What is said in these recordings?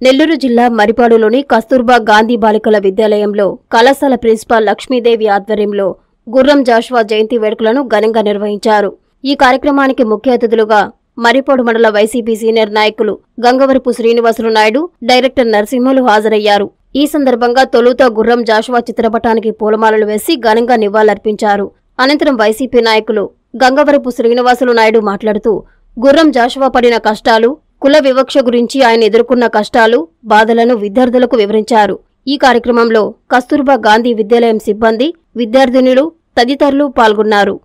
నెల్లూరు జిల్లా మరిపాడులోని కస్తూర్బా గాంధీ బాలికల విద్యాలయంలో కళాశాల ప్రిన్సిపాల్ లక్ష్మీదేవి ఆధ్వర్యంలో గుర్రం జాషువా జయంతి వేడుకలను ఘనంగా నిర్వహించారు. ఈ కార్యక్రమానికి ముఖ్య అతిథులుగా మరిపాడు మండల వైసీపీ సీనియర్ నాయకులు గంగవరపు శ్రీనివాసులు నాయుడు డైరెక్టర్ నరసింహులు హాజరయ్యారు. ఈ సందర్భంగా తొలుత గుర్రం జాషువా చిత్రపటానికి పూలమాలలు వేసి ఘనంగా నివాళులర్పించారు. అనంతరం వైసీపీ నాయకులు గంగవరపు శ్రీనివాసులు నాయుడు మాట్లాడుతూ గుర్రం జాషువా పడిన కష్టాలు కుల వివక్ష గురించి ఆయన ఎదుర్కొన్న కష్టాలు బాధలను విద్యార్థులకు వివరించారు. ఈ కార్యక్రమంలో కస్తూర్బా గాంధీ విద్యాలయం సిబ్బంది విద్యార్థినులు తదితరులు పాల్గొన్నారు.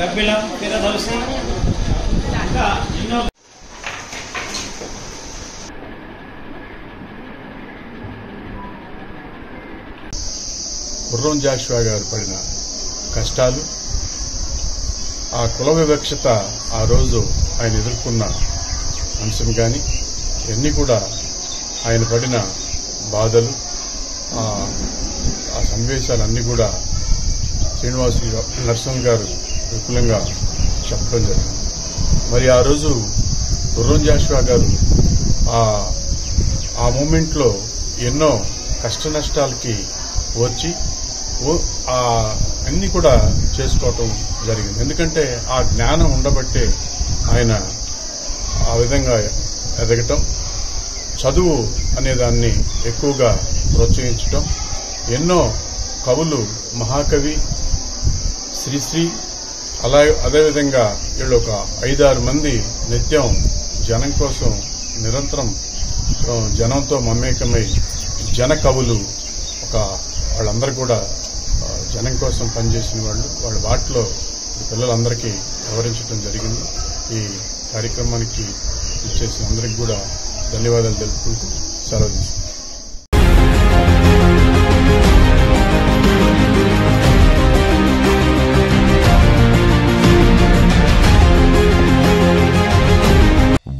గబ్బిలం పిరదలసి ఇంకా ఎన్నో గుర్రం జాషువా గారు పడిన కష్టాలు ఆ కుల వివక్షత ఆ రోజు ఆయన ఎదుర్కొన్న అంశం కానీ ఇవన్నీ కూడా ఆయన పడిన బాధలు ఆ సన్నివేశాలన్నీ కూడా శ్రీనివాసు నరసింహ గారు విపులంగా చెప్పడం జరిగింది. మరి ఆ రోజు గుర్రం జాషువా గారు ఆ ఆ మూమెంట్లో ఎన్నో కష్ట నష్టాలకి వచ్చి అన్ని కూడా చేసుకోవటం జరిగింది. ఎందుకంటే ఆ జ్ఞానం ఉండబట్టే ఆయన ఆ విధంగా ఎదగటం చదువు అనేదాన్ని ఎక్కువగా ప్రోత్సహించటం ఎన్నో కవులు మహాకవి శ్రీశ్రీ అలా అదేవిధంగా వీళ్ళు ఒక ఐదారు మంది నిత్యం జనం కోసం నిరంతరం జనంతో మమేకమై జన కవులు ఒక వాళ్ళందరూ కూడా జనం కోసం పనిచేసిన వాళ్ళు వాళ్ళ వాటిలో పిల్లలందరికీ వివరించడం జరిగింది. ఈ కార్యక్రమానికి ఇచ్చేసిన అందరికి కూడా ధన్యవాదాలు తెలుపుకుంటూ సెలవు